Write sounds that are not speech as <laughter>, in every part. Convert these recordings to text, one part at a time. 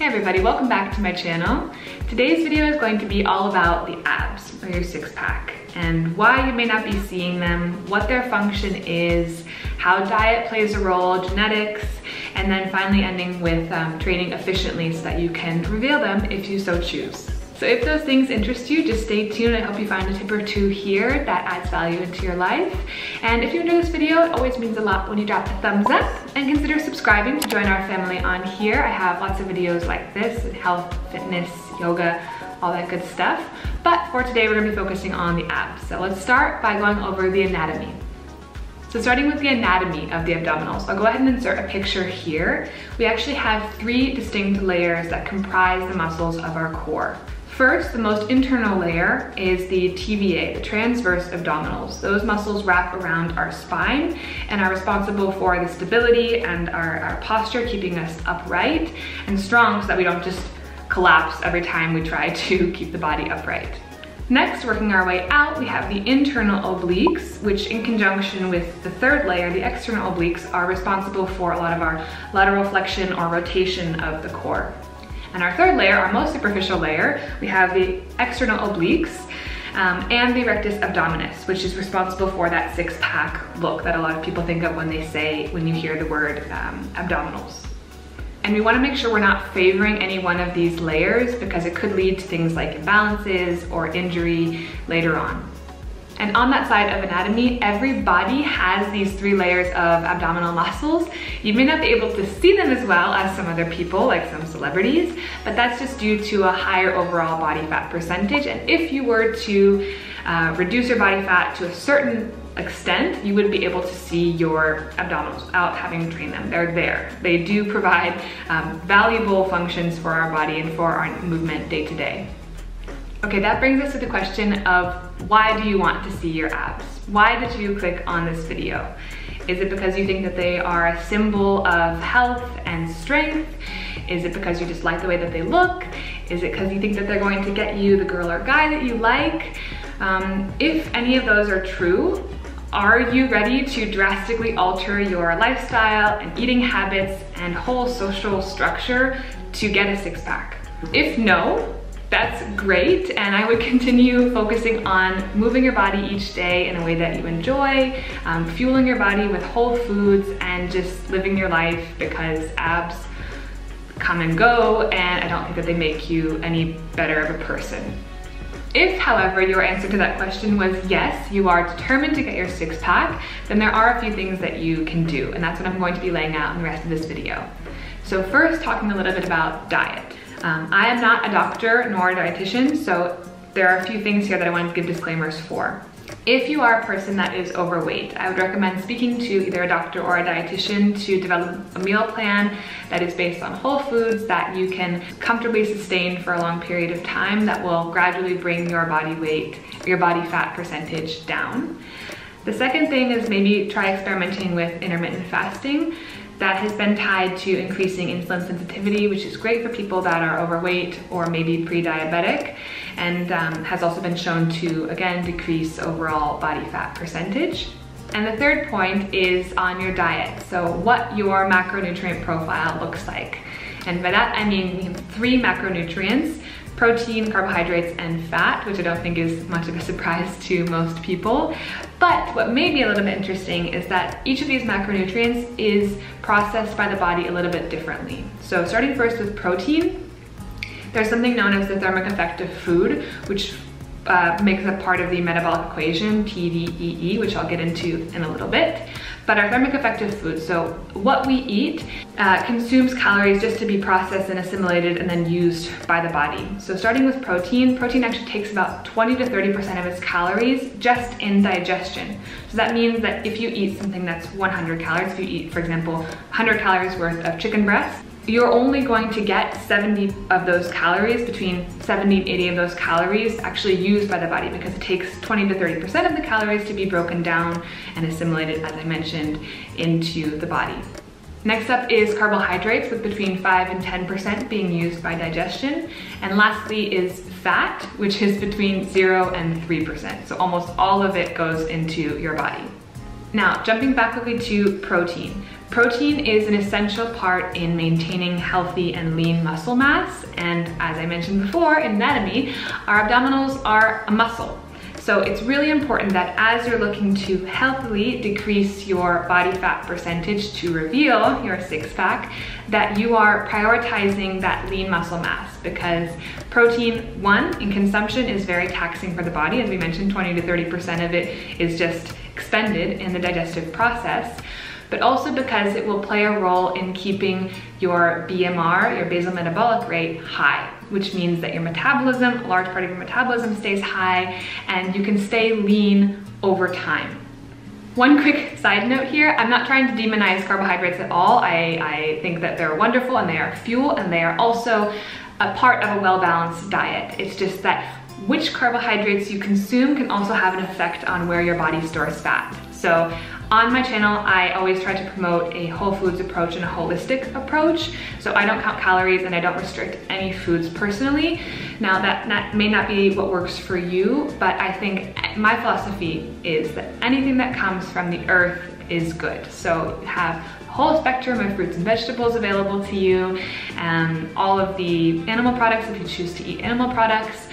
everybody, welcome back to my channel. Today's video is going to be all about the abs, or your six pack, and why you may not be seeing them, what their function is, how diet plays a role, genetics, and then finally ending with um, training efficiently so that you can reveal them if you so choose. So if those things interest you, just stay tuned. I hope you find a tip or two here that adds value into your life. And if you enjoy this video, it always means a lot when you drop a thumbs up and consider subscribing to join our family on here. I have lots of videos like this, health, fitness, yoga, all that good stuff. But for today, we're gonna be focusing on the abs. So let's start by going over the anatomy. So starting with the anatomy of the abdominals, I'll go ahead and insert a picture here. We actually have three distinct layers that comprise the muscles of our core. First, the most internal layer is the TVA, the transverse abdominals. Those muscles wrap around our spine and are responsible for the stability and our, our posture, keeping us upright and strong so that we don't just collapse every time we try to <laughs> keep the body upright. Next, working our way out, we have the internal obliques, which in conjunction with the third layer, the external obliques, are responsible for a lot of our lateral flexion or rotation of the core. And our third layer, our most superficial layer, we have the external obliques um, and the rectus abdominis, which is responsible for that six pack look that a lot of people think of when they say, when you hear the word um, abdominals. And we wanna make sure we're not favoring any one of these layers because it could lead to things like imbalances or injury later on. And on that side of anatomy, every body has these three layers of abdominal muscles. You may not be able to see them as well as some other people, like some celebrities, but that's just due to a higher overall body fat percentage. And if you were to uh, reduce your body fat to a certain extent, you would be able to see your abdominals without having to train them. They're there. They do provide um, valuable functions for our body and for our movement day to day. Okay, that brings us to the question of why do you want to see your abs? Why did you click on this video? Is it because you think that they are a symbol of health and strength? Is it because you just like the way that they look? Is it because you think that they're going to get you the girl or guy that you like? Um, if any of those are true, are you ready to drastically alter your lifestyle and eating habits and whole social structure to get a six pack? If no, that's great and I would continue focusing on moving your body each day in a way that you enjoy, um, fueling your body with whole foods and just living your life because abs come and go and I don't think that they make you any better of a person. If, however, your answer to that question was yes, you are determined to get your six pack, then there are a few things that you can do, and that's what I'm going to be laying out in the rest of this video. So first, talking a little bit about diet. Um, I am not a doctor nor a dietitian, so there are a few things here that I want to give disclaimers for. If you are a person that is overweight, I would recommend speaking to either a doctor or a dietitian to develop a meal plan that is based on whole foods that you can comfortably sustain for a long period of time that will gradually bring your body weight, your body fat percentage down. The second thing is maybe try experimenting with intermittent fasting that has been tied to increasing insulin sensitivity, which is great for people that are overweight or maybe pre-diabetic, and um, has also been shown to, again, decrease overall body fat percentage. And the third point is on your diet. So what your macronutrient profile looks like. And by that, I mean three macronutrients protein, carbohydrates, and fat, which I don't think is much of a surprise to most people. But what may be a little bit interesting is that each of these macronutrients is processed by the body a little bit differently. So starting first with protein, there's something known as the thermic effect of food, which uh, makes up part of the metabolic equation, TDEE, which I'll get into in a little bit. But our thermic effective food, so what we eat uh, consumes calories just to be processed and assimilated and then used by the body. So starting with protein, protein actually takes about 20 to 30% of its calories just in digestion. So that means that if you eat something that's 100 calories, if you eat, for example, 100 calories worth of chicken breast, you're only going to get 70 of those calories, between 70 and 80 of those calories actually used by the body because it takes 20 to 30% of the calories to be broken down and assimilated, as I mentioned, into the body. Next up is carbohydrates with between 5 and 10% being used by digestion. And lastly is fat, which is between 0 and 3%. So almost all of it goes into your body. Now, jumping back quickly to protein. Protein is an essential part in maintaining healthy and lean muscle mass. And as I mentioned before, in anatomy, our abdominals are a muscle. So it's really important that as you're looking to healthily decrease your body fat percentage to reveal your six pack, that you are prioritizing that lean muscle mass because protein, one, in consumption is very taxing for the body. As we mentioned, 20 to 30% of it is just expended in the digestive process but also because it will play a role in keeping your BMR, your basal metabolic rate, high, which means that your metabolism, a large part of your metabolism stays high and you can stay lean over time. One quick side note here, I'm not trying to demonize carbohydrates at all. I, I think that they're wonderful and they are fuel and they are also a part of a well-balanced diet. It's just that which carbohydrates you consume can also have an effect on where your body stores fat. So on my channel, I always try to promote a whole foods approach and a holistic approach. So I don't count calories and I don't restrict any foods personally. Now that, that may not be what works for you, but I think my philosophy is that anything that comes from the earth is good. So have a whole spectrum of fruits and vegetables available to you, and um, all of the animal products if you choose to eat animal products,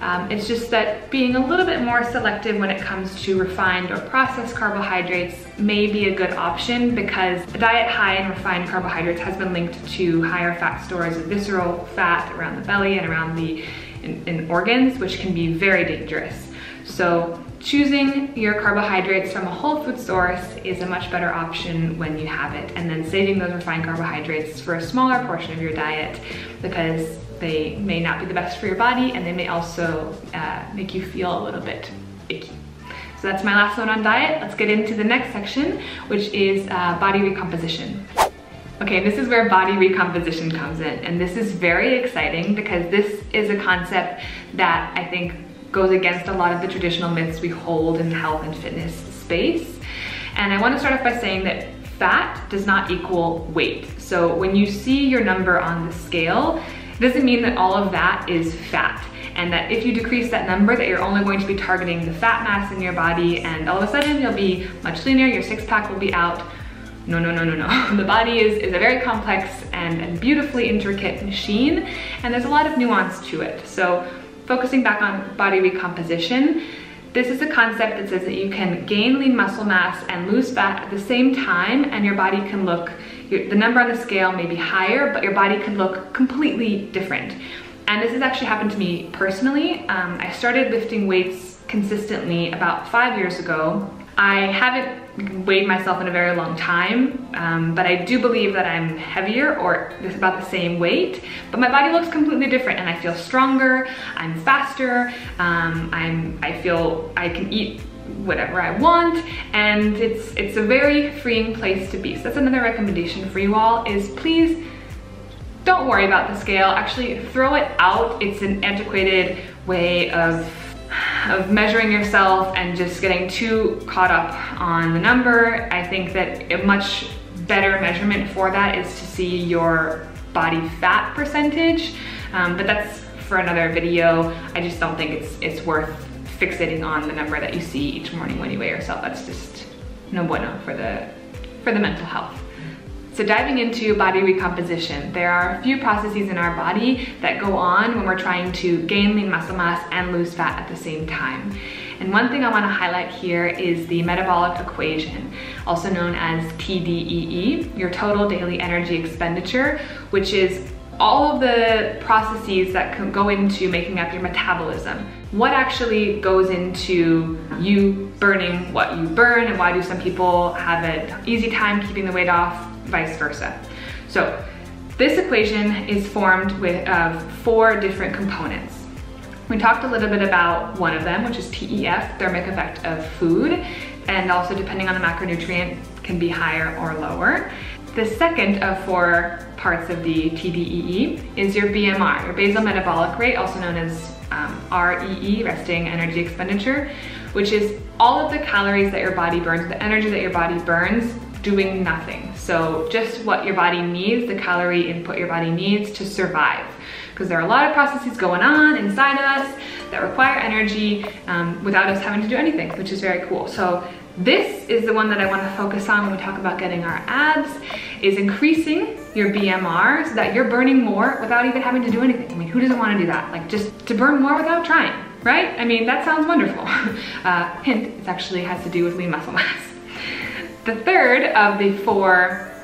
um, it's just that being a little bit more selective when it comes to refined or processed carbohydrates may be a good option because a diet high in refined carbohydrates has been linked to higher fat stores of visceral fat around the belly and around the in, in organs, which can be very dangerous. So choosing your carbohydrates from a whole food source is a much better option when you have it. And then saving those refined carbohydrates for a smaller portion of your diet because they may not be the best for your body and they may also uh, make you feel a little bit icky. So that's my last one on diet. Let's get into the next section, which is uh, body recomposition. Okay, this is where body recomposition comes in. And this is very exciting because this is a concept that I think goes against a lot of the traditional myths we hold in the health and fitness space. And I wanna start off by saying that fat does not equal weight. So when you see your number on the scale, doesn't mean that all of that is fat and that if you decrease that number that you're only going to be targeting the fat mass in your body and all of a sudden you'll be much leaner, your six pack will be out. No, no, no, no, no. <laughs> The body is, is a very complex and, and beautifully intricate machine and there's a lot of nuance to it. So focusing back on body recomposition, this is a concept that says that you can gain lean muscle mass and lose fat at the same time and your body can look the number on the scale may be higher, but your body could look completely different. And this has actually happened to me personally. Um, I started lifting weights consistently about five years ago. I haven't weighed myself in a very long time, um, but I do believe that I'm heavier or about the same weight, but my body looks completely different and I feel stronger, I'm faster, um, I'm, I feel I can eat whatever I want and it's it's a very freeing place to be. So that's another recommendation for you all is please don't worry about the scale. Actually throw it out. It's an antiquated way of of measuring yourself and just getting too caught up on the number. I think that a much better measurement for that is to see your body fat percentage, um, but that's for another video. I just don't think it's, it's worth fixating on the number that you see each morning when you weigh yourself. That's just no bueno for the, for the mental health. So diving into body recomposition, there are a few processes in our body that go on when we're trying to gain lean muscle mass and lose fat at the same time. And one thing I wanna highlight here is the metabolic equation, also known as TDEE, your total daily energy expenditure, which is all of the processes that go into making up your metabolism. What actually goes into you burning what you burn and why do some people have an easy time keeping the weight off, vice versa. So this equation is formed with of four different components. We talked a little bit about one of them, which is TEF, thermic effect of food, and also depending on the macronutrient can be higher or lower. The second of four parts of the TDEE is your BMR, your basal metabolic rate, also known as um, REE, resting energy expenditure, which is all of the calories that your body burns, the energy that your body burns doing nothing. So just what your body needs, the calorie input your body needs to survive. Because there are a lot of processes going on inside of us that require energy um, without us having to do anything, which is very cool. So this is the one that I wanna focus on when we talk about getting our abs, is increasing your BMR so that you're burning more without even having to do anything. I mean, who doesn't wanna do that? Like just to burn more without trying, right? I mean, that sounds wonderful. <laughs> Uh, hint, it actually has to do with lean muscle mass. The third of the four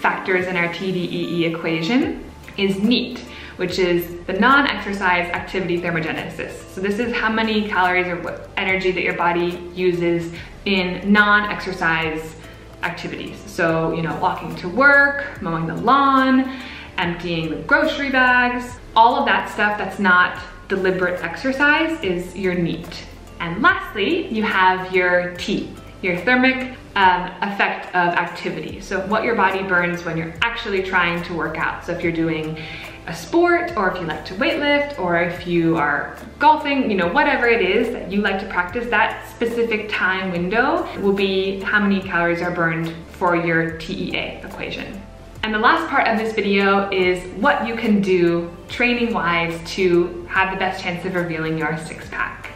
factors in our TDEE equation is NEAT, which is the non-exercise activity thermogenesis. So this is how many calories or energy that your body uses in non-exercise activities. So, you know, walking to work, mowing the lawn, emptying the grocery bags, all of that stuff that's not deliberate exercise is your NEAT. And lastly, you have your TEA, your thermic um, effect of activity. So what your body burns when you're actually trying to work out. So if you're doing a sport or if you like to weightlift or if you are golfing, you know, whatever it is that you like to practice, that specific time window will be how many calories are burned for your TEA equation. And the last part of this video is what you can do training wise to have the best chance of revealing your six pack.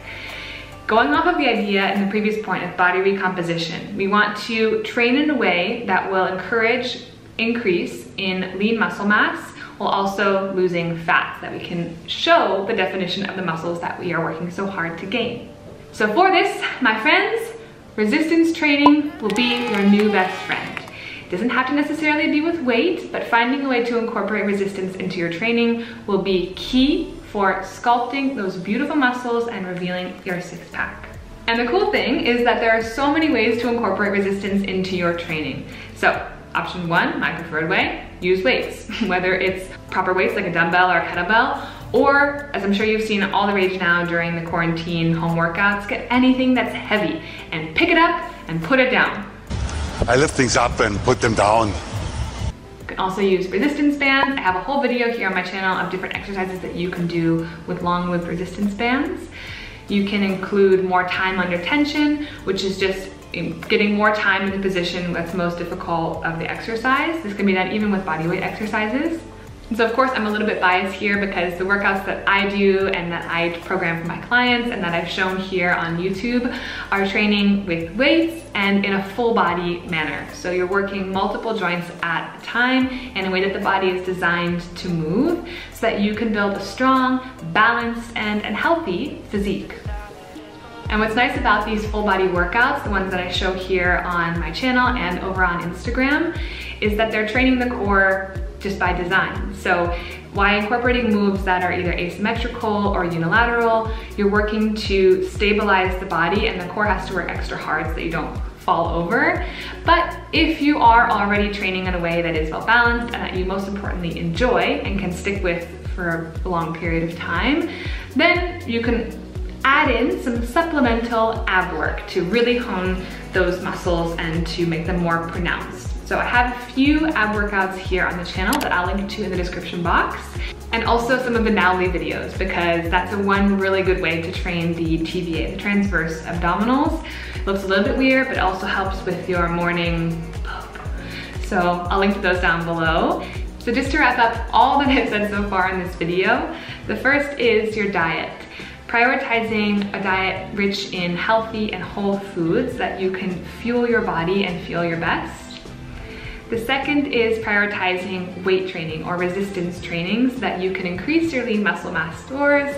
Going off of the idea in the previous point of body recomposition, we want to train in a way that will encourage increase in lean muscle mass while also losing fat so that we can show the definition of the muscles that we are working so hard to gain. So for this, my friends, resistance training will be your new best friend. It doesn't have to necessarily be with weight, but finding a way to incorporate resistance into your training will be key for sculpting those beautiful muscles and revealing your six pack. And the cool thing is that there are so many ways to incorporate resistance into your training. So option one, my preferred way, use weights. <laughs> Whether it's proper weights like a dumbbell or a kettlebell, or as I'm sure you've seen all the rage now during the quarantine home workouts, get anything that's heavy and pick it up and put it down. I lift things up and put them down You can also use resistance bands. I have a whole video here on my channel of different exercises that you can do with long lived resistance bands. You can include more time under tension, which is just getting more time in the position that's most difficult of the exercise. This can be done even with bodyweight exercises. And so of course I'm a little bit biased here because the workouts that I do and that I program for my clients and that I've shown here on YouTube are training with weights and in a full body manner. So you're working multiple joints at a time in a way that the body is designed to move so that you can build a strong, balanced, and, and healthy physique. And what's nice about these full body workouts, the ones that I show here on my channel and over on Instagram, is that they're training the core just by design. So by incorporating moves that are either asymmetrical or unilateral, you're working to stabilize the body and the core has to work extra hard so that you don't fall over. But if you are already training in a way that is well balanced and that you most importantly enjoy and can stick with for a long period of time, then you can add in some supplemental ab work to really hone those muscles and to make them more pronounced. So I have a few ab workouts here on the channel that I'll link to in the description box and also some of the Nauli videos because that's a one really good way to train the TVA, the transverse abdominals. Looks a little bit weird, but also helps with your morning poop. So I'll link those down below. So just to wrap up all that I've said so far in this video, the first is your diet. Prioritizing a diet rich in healthy and whole foods that you can fuel your body and feel your best. The second is prioritizing weight training or resistance trainings that you can increase your lean muscle mass stores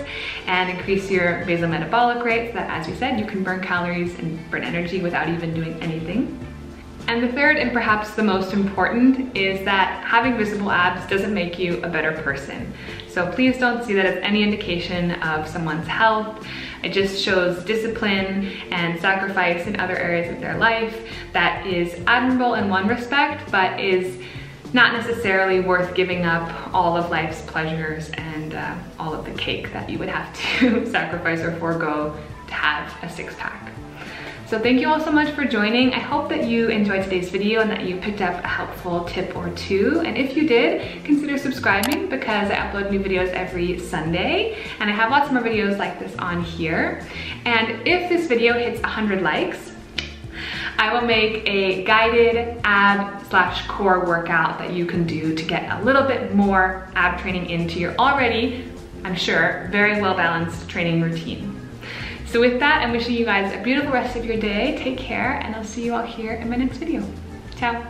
and increase your basal metabolic rate so that, as we said, you can burn calories and burn energy without even doing anything. And the third and perhaps the most important is that having visible abs doesn't make you a better person. So please don't see that as any indication of someone's health. It just shows discipline and sacrifice in other areas of their life that is admirable in one respect, but is not necessarily worth giving up all of life's pleasures and uh, all of the cake that you would have to <laughs> sacrifice or forego to have a six pack. So thank you all so much for joining. I hope that you enjoyed today's video and that you picked up a helpful tip or two. And if you did, consider subscribing because I upload new videos every Sunday and I have lots more videos like this on here. And if this video hits 100 likes, I will make a guided ab slash core workout that you can do to get a little bit more ab training into your already, I'm sure, very well balanced training routine. So with that, I'm wishing you guys a beautiful rest of your day. Take care, and I'll see you all here in my next video. Ciao.